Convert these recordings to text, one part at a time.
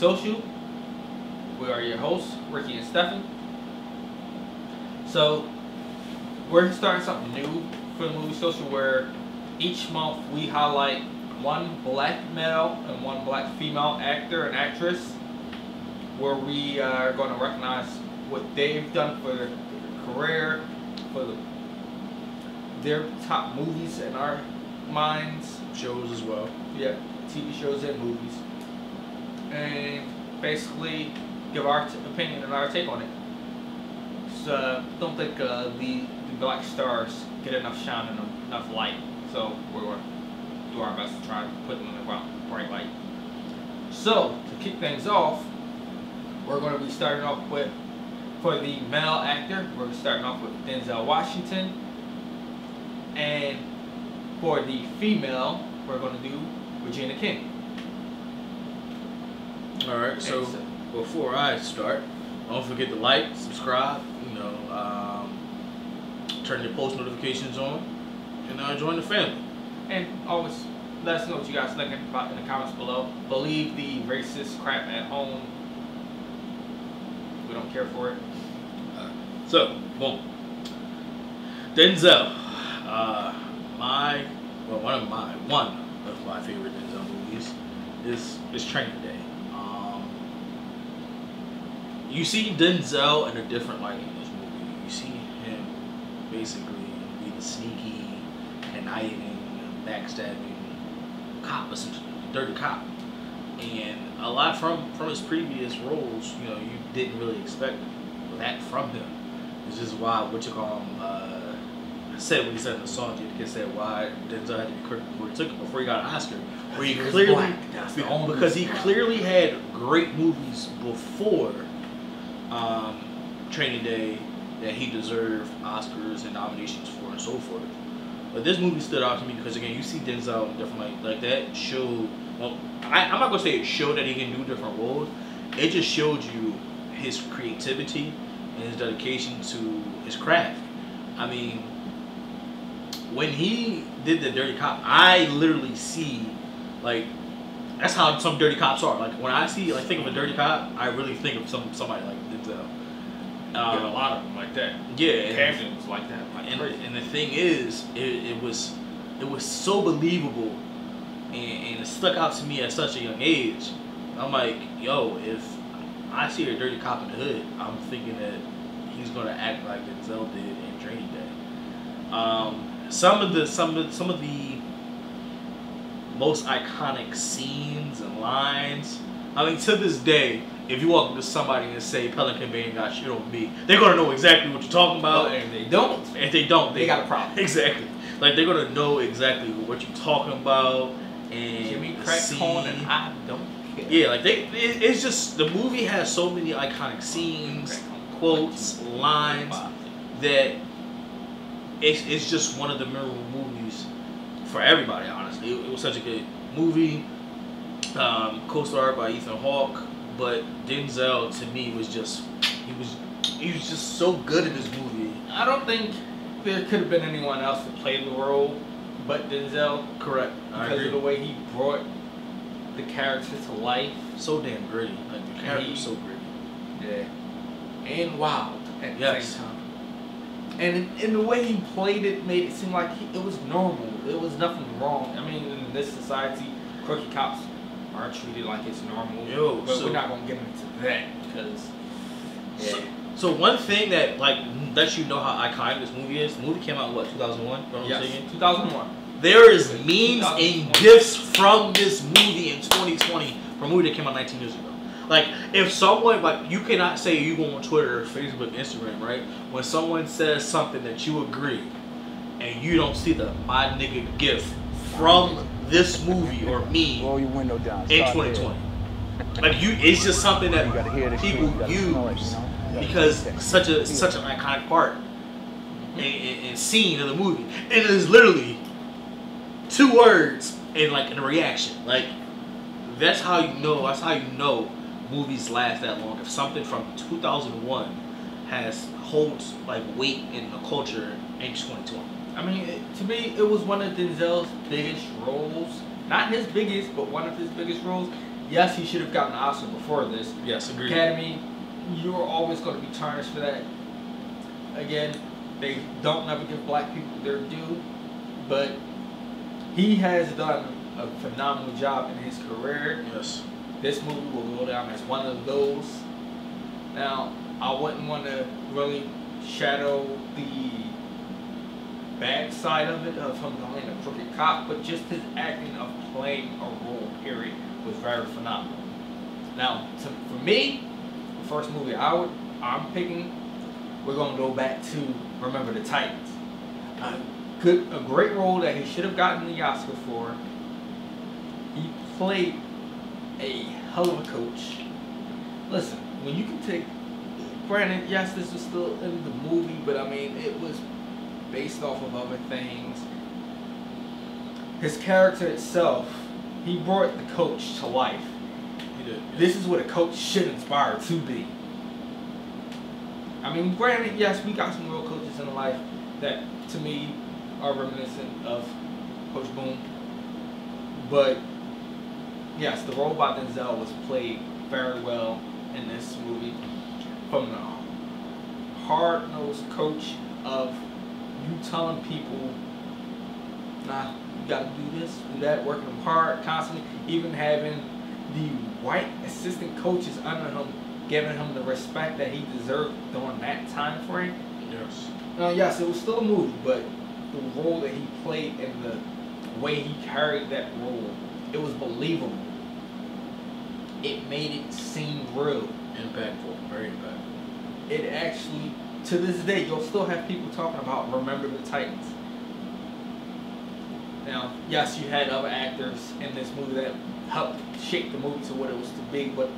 Social. We are your hosts, Ricky and Stefan. So, we're starting something new for the Movie Social where each month we highlight one black male and one black female actor and actress where we are going to recognize what they've done for their career, for the, their top movies in our minds. Shows as well. Yeah, TV shows and movies. And basically give our opinion and our take on it. So don't think uh, the, the black stars get enough shine and enough light. So we're going to do our best to try to put them in the bright light. So to kick things off, we're going to be starting off with for the male actor. We're starting off with Denzel Washington, and for the female, we're going to do Regina King. All right. So And before I start, don't forget to like, subscribe. You know, um, turn your post notifications on, and uh, join the family. And always let us know what you guys think about in the comments below. Believe the racist crap at home. We don't care for it. So, boom. Denzel. Uh, my, well, one of my, one of my favorite Denzel movies is is Training Day. Um, you see Denzel in a different light in this movie. You see him basically be the sneaky, conniving, backstabbing cop, essentially, dirty cop. And a lot from from his previous roles, you know, you didn't really expect that from him. This is why what you call him uh, said when he said in the song, the kid said why Denzel had to be critical before he took it before he got an Oscar. Where he clearly black. That's the only because he clearly had great movies before um, Training Day that he deserved Oscars and nominations for and so forth. But this movie stood out to me because again, you see Denzel different like that showed. Well, I, I'm not gonna say it showed that he can do different roles. It just showed you his creativity and his dedication to his craft. I mean, when he did the Dirty Cop, I literally see like that's how some dirty cops are. Like when I see like think of a dirty cop, I really think of some somebody like Yeah, a Um, lot of them like that. yeah, Camden was like that. Like and, and the thing is, it, it was it was so believable, and, and it stuck out to me at such a young age. I'm like, yo, if I see a dirty cop in the hood, I'm thinking that he's gonna act like Denzel did in Training Day. Um, some of the some of some of the most iconic scenes and lines. I mean, to this day, if you walk up to somebody and say Pelican Bay and got shit on me, they're gonna know exactly what you're talking Well, about. if they don't, If they don't, they got a problem. Exactly. Like they're gonna know exactly what you're talking about and me crack corn and I don't care. Yeah, like they. It, it's just the movie has so many iconic scenes, quotes, lines that it's, it's just one of the memorable movies for everybody. Honestly, it, it was such a good movie. Um, co-starred by Ethan Hawke, but Denzel to me was just he was he was just so good in this movie. I don't think there could have been anyone else that played the role but Denzel Correct. I because of the way he brought the character to life. So damn gritty. Like the character was so gritty. Yeah. And wild at the same time. And in, in the way he played it made it seem like he, it was normal. It was nothing wrong. I mean, in this society, crooked cops are treated like it's normal. Yo, but so- we're not gonna get into that because yeah. So, so one thing that like lets you know how iconic this movie is. The movie came out what 2001. If yes, 2001. There is memes and gifs from this movie in 2020 from a movie that came out 19 years ago. Like if someone like you cannot say you go on Twitter, Facebook, Instagram, right? When someone says something that you agree, and you don't see the my nigga gif from this movie or me Roll your window down. in 2020. Like you, it's just something that You gotta hear the shit, people you use it, you know? Because such a such an iconic part and, and, and scene of the movie. And it is literally two words and like a reaction. Like that's how you know. That's how you know movies last that long. If something from 2001 has holds like weight in the culture in 2020. I mean, it, to me, it was one of Denzel's biggest roles. Not his biggest, but one of his biggest roles. Yes, he should have gotten an Oscar before this. Yes, agreed. Academy, you're always going to be tarnished for that. Again, they don't never give black people their due, but he has done a phenomenal job in his career. Yes. This movie will go down as one of those. Now, I wouldn't want to really shadow the bad side of it of him playing a crooked cop, but just his acting of playing a role, period, was very phenomenal. Now, to, for me, the first movie I would I'm picking, we're gonna go back to Remember the Titans. Good, a great role that he should have gotten the Oscar for. He played a hell of a coach. Listen, when you can take, granted, yes, this was still in the movie, but I mean, it was based off of other things. His character itself, he brought the coach to life. He did. This is what a coach should inspire to be. I mean, granted, yes, we got some real coaches in life that, to me, are reminiscent of Coach Boone. But yes, the role by Denzel was played very well in this movie. From the hard-nosed coach of you telling people, nah, you gotta do this, do that, working them hard constantly, even having the white assistant coaches under him giving him the respect that he deserved during that time frame. Yes. Uh, yes, it was still a movie, but the role that he played and the way he carried that role, it was believable. It made it seem real. Impactful. Very impactful. It actually, to this day, you'll still have people talking about Remember the Titans. Now, yes, you had other actors in this movie that helped shape the movie to what it was to be, but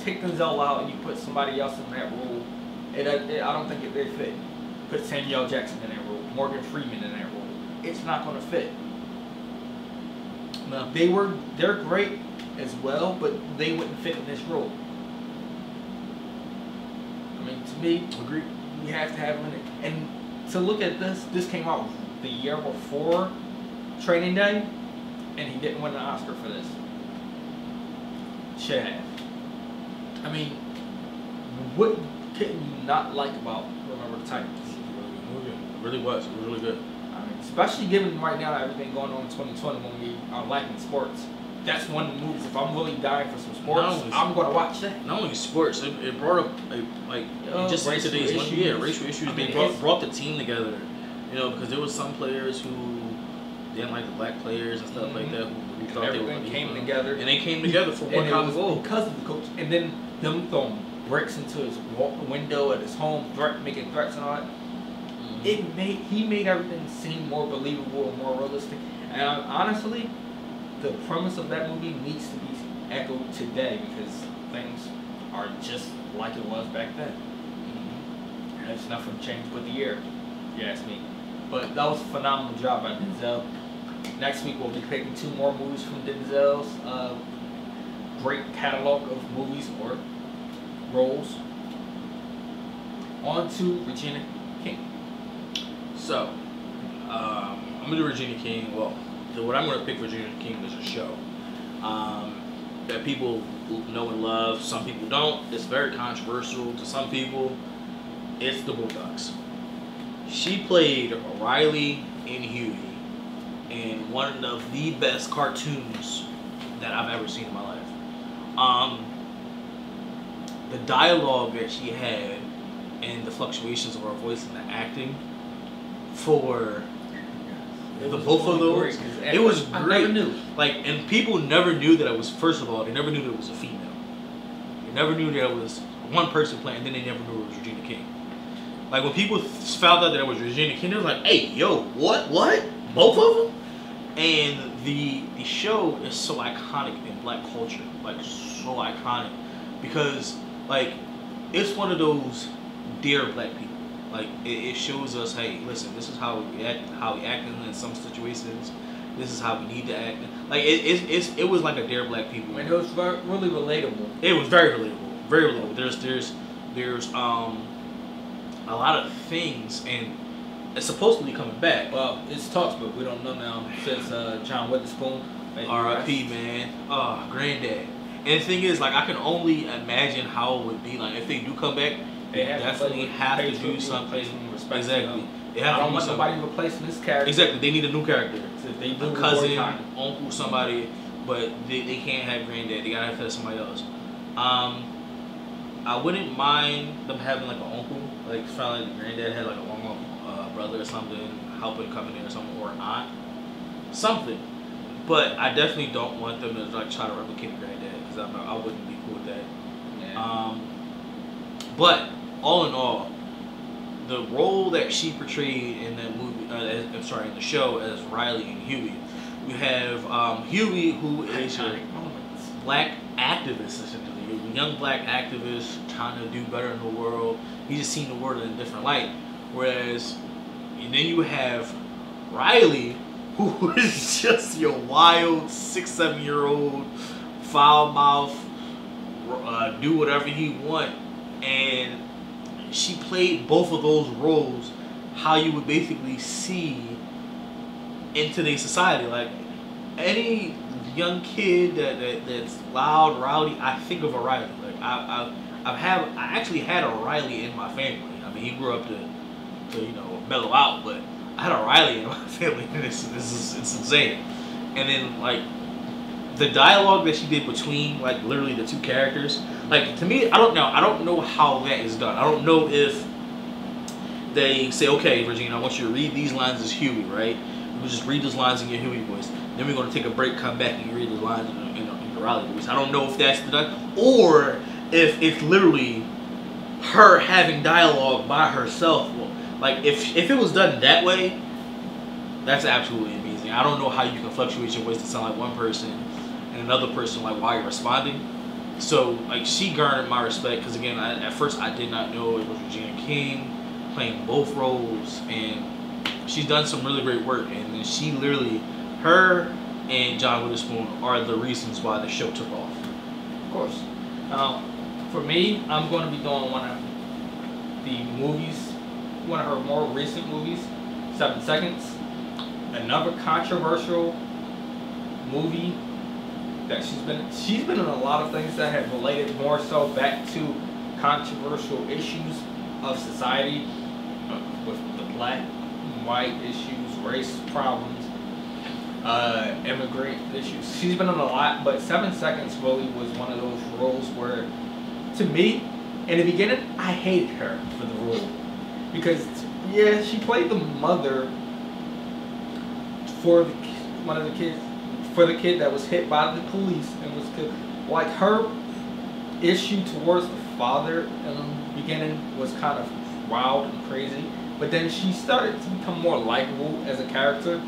take Denzel out and you put somebody else in that role, it, it I don't think it, they fit. Put Samuel Jackson in that role, Morgan Freeman in that role. It's not going to fit. Now they were they're great as well, but they wouldn't fit in this role. I mean, to me, Agreed. We have to have him in it. And to look at this, this came out the year before Training Day, and he didn't win an Oscar for this. Should have. I mean, what can you not like about Remember the Titans? It really movie. It really was. It was really good. I mean, especially given right now everything going on in 2020 when we are lacking sports. That's one of the movies. If I'm really dying for some sports, No, I'm gonna watch that. Not only sports, it, it brought up a, like Uh, just in racial today's one, issues. yeah, racial issues. I they brought, brought the team together, you know, because there was some players who didn't like the black players and stuff like Mhm. that. Who, who thought they were came together. and they came together for one common goal. because of the coach. And then them throwing bricks into his window at his home, threat, making threats and all that. Mhm. It made he made everything seem more believable and more realistic. And I, honestly, the premise of that movie needs to be echoed today because things are just like it was back then. Mhm. There's nothing changed but the year, if you ask me. But that was a phenomenal job by Denzel. Next week we'll be picking two more movies from Denzel's uh, great catalog of movies or roles. On to Regina King. So, um, I'm gonna do Regina King. Well, the, what I'm gonna pick for Regina King is a show um, that people know and love. Some people don't. It's very controversial to some people. It's the Boondocks. She played Riley and Huey in one of the best cartoons that I've ever seen in my life. Um, the dialogue that she had and the fluctuations of her voice and the acting for It The both of those, great it was I great. never knew. like and people never knew that it was first of all they never knew that it was a female. They never knew that it was one person playing then they never knew it was regina king. Like when people found out that it was regina king they were like hey yo what what? Both of them and the the show is so iconic in black culture like so iconic. Because like it's one of those dear black people like it, it shows us hey listen this is how we act how we act in some situations this is how we need to act like it, it, it's, it was like a dare black people And it was really relatable. it was very relatable very relatable there's there's there's um a lot of things and it's supposedly coming back Well, it's talks, but we don't know now since uh, John Witherspoon. R.I.P. man. Oh, granddad. And the thing is, like, I can only imagine how it would be like if they do come back. They, have definitely to have to do something. pay some respect to Exactly. They have to don't do want something. nobody replacing this character. Exactly. They need a new character. So if they do a cousin, uncle, somebody, but they, they can't have granddad. They gotta have somebody else. Um, I wouldn't mind them having like an uncle, like of like granddad had like a long uh, brother or something, helping coming in or something, or aunt, something. But I definitely don't want them to like try to replicate granddad because I I wouldn't be cool with that. yeah. Um, but all in all, the role that she portrayed in that movie, uh, as, I'm sorry, in the show as Riley and Huey, you have um, Huey, who is moments. black activist, essentially, a young black activist trying to do better in the world. He's just seen the world in a different light. Whereas, and then you have Riley, who is just your wild six, seven year old, foul mouth, uh, do whatever he want, and she played both of those roles how you would basically see in today's society. Like any young kid that, that that's loud, rowdy, I think of a Riley. Like I, I I've had I actually had a Riley in my family. I mean, he grew up to to you know mellow out, but I had a Riley in my family. And this this is it's insane. And then like the dialogue that she did between like literally the two characters, like to me, I don't know. I don't know how that is done. I don't know if they say, okay, Regina, I want you to read these lines as Huey, right? You just read those lines in your Huey voice. Then we're gonna take a break, come back, and you read the lines in, in, in your Riley voice. I don't know if that's done, or if it's literally her having dialogue by herself. Like if if it was done that way, that's absolutely amazing. I don't know how you can fluctuate your voice to sound like one person another person like while you're responding. So like she garnered my respect because again, I, at first I did not know it was Regina King playing both roles, and she's done some really great work. And then she literally, her and John Witherspoon are the reasons why the show took off. Of course. Um, for me, I'm going to be doing one of the movies, one of her more recent movies, Seven Seconds. Another controversial movie that she's been she's been in a lot of things that have related more so back to controversial issues of society uh, with the black and white issues, race problems, uh, immigrant issues. She's been in a lot, but Seven Seconds really was one of those roles where, to me, in the beginning, I hated her for the role because yeah, she played the mother for the, one of the kids for the kid that was hit by the police and was killed. Like her issue towards the father in the beginning was kind of wild and crazy, but then she started to become more likable as a character,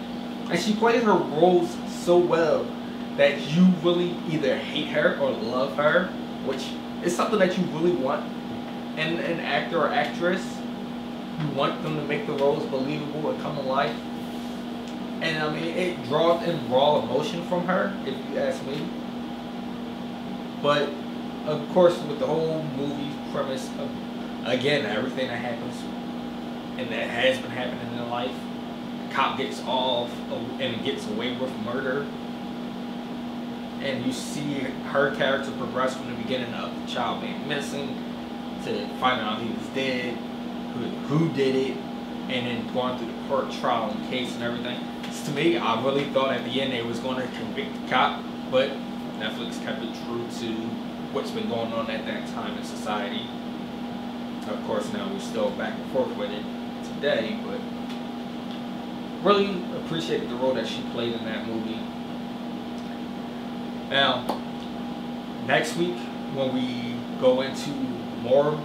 and she played her roles so well that you really either hate her or love her, which is something that you really want in an actor or actress. You want them to make the roles believable and come to life. And I mean, it draws in raw emotion from her, if you ask me. But of course, with the whole movie premise of again everything that happens and that has been happening in life, cop gets off and gets away with murder, and you see her character progress from the beginning of the child being missing to finding out he was dead, who who did it, and then going through the court trial and case and everything. To me, I really thought at the end they was going to convict the cop, but Netflix kept it true to what's been going on at that time in society. Of course, now we're still back and forth with it today, but really appreciated the role that she played in that movie. Now, next week when we go into more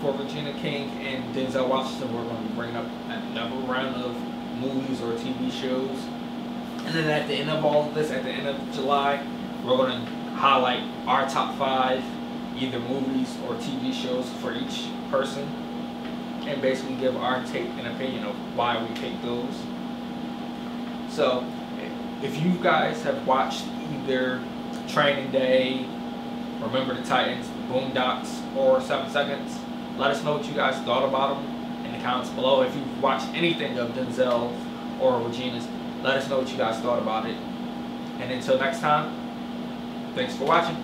for Regina King and Denzel Washington, we're going to be bringing up another round of movies or TV shows. And then at the end of all of this, at the end of July, we're going to highlight our top five, either movies or TV shows for each person, and basically give our take and opinion of why we picked those. So, if you guys have watched either Training Day, Remember the Titans, Boondocks, or Seven Seconds, let us know what you guys thought about them comments below. If you've watched anything of Denzel or Regina's, let us know what you guys thought about it. And until next time, thanks for watching.